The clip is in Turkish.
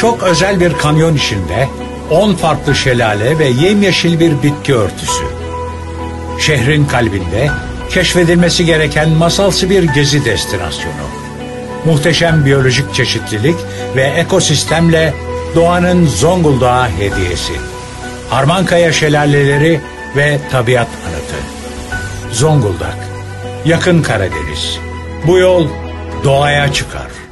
Çok özel bir kanyon içinde 10 farklı şelale ve yemyeşil bir bitki örtüsü. Şehrin kalbinde keşfedilmesi gereken masalsı bir gezi destinasyonu. Muhteşem biyolojik çeşitlilik ve ekosistemle doğanın Zonguldak'a hediyesi. Harmankaya şelaleleri ve tabiat anıtı. Zonguldak, yakın Karadeniz. Bu yol doğaya çıkar.